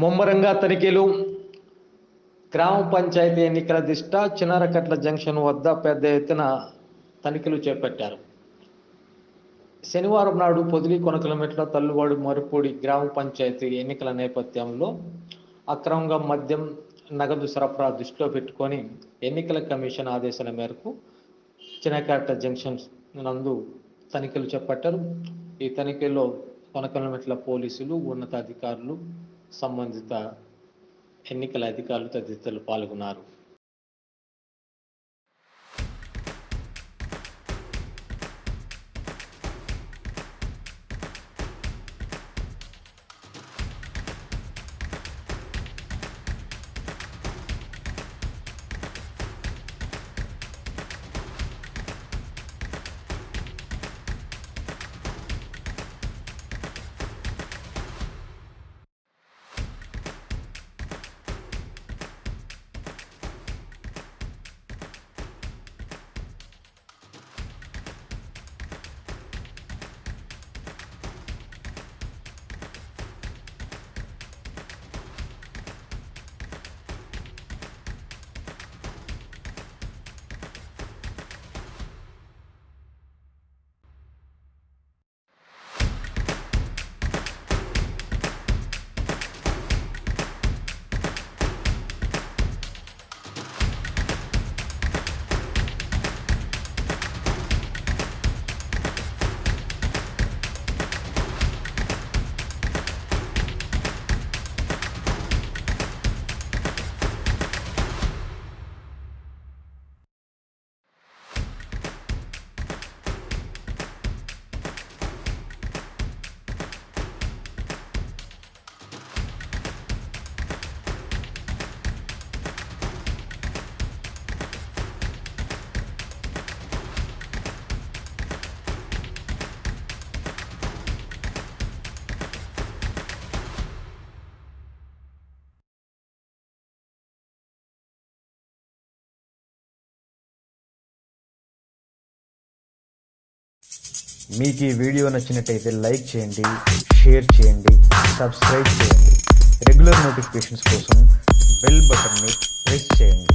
ముమ్మరంగా తనిఖీలు. గ్రామ పంచాయతీ ఎన్నికల దిష్ట చిన్నారకట్ల జంక్షన్ వద్ద పెద్ద ఎత్తున తనిఖీలు చేపట్టారు. శనివారం నాడు పొదిలి కొనకిలోమీటర్ల తల్లువాడు మరుపూడి గ్రామ పంచాయతీ ఎన్నికల నేపథ్యంలో అక్రమంగా మద్యం నగదు సరఫరా దృష్టిలో పెట్టుకొని ఎన్నికల కమిషన్ ఆదేశాల మేరకు చిన్నకాట జంక్షన్ నందు తనిఖీలు చేపట్టారు. ఈ తనిఖీల్లో కొనకలమెట్ల పోలీసులు ఉన్నతాధికారులు సంబంధిత ఎన్నికల అధికారులు తదితరులు పాల్గొన్నారు. మీకు ఈ వీడియో నచ్చినట్టయితే లైక్ చేయండి షేర్ చేయండి సబ్స్క్రైబ్ చేయండి. రెగ్యులర్ నోటిఫికేషన్స్ కోసం బెల్ బటన్ని ప్రెస్ చేయండి.